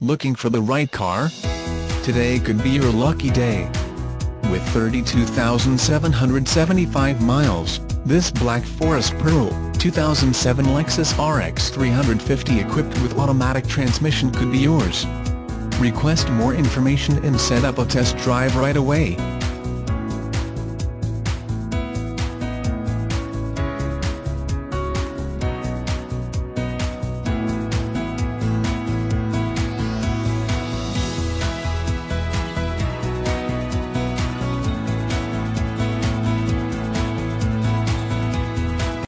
Looking for the right car? Today could be your lucky day. With 32,775 miles, this Black Forest Pearl, 2007 Lexus RX 350 equipped with automatic transmission could be yours. Request more information and set up a test drive right away.